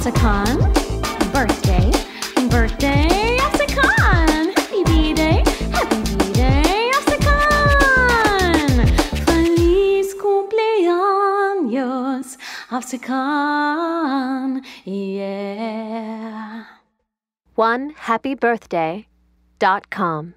Afsakan. Birthday, birthday, Afsakan. Happy B-Day, happy B-Day, Afsakan. Feliz cumpleaños, Afsakan. Yeah. One happy birthday dot com.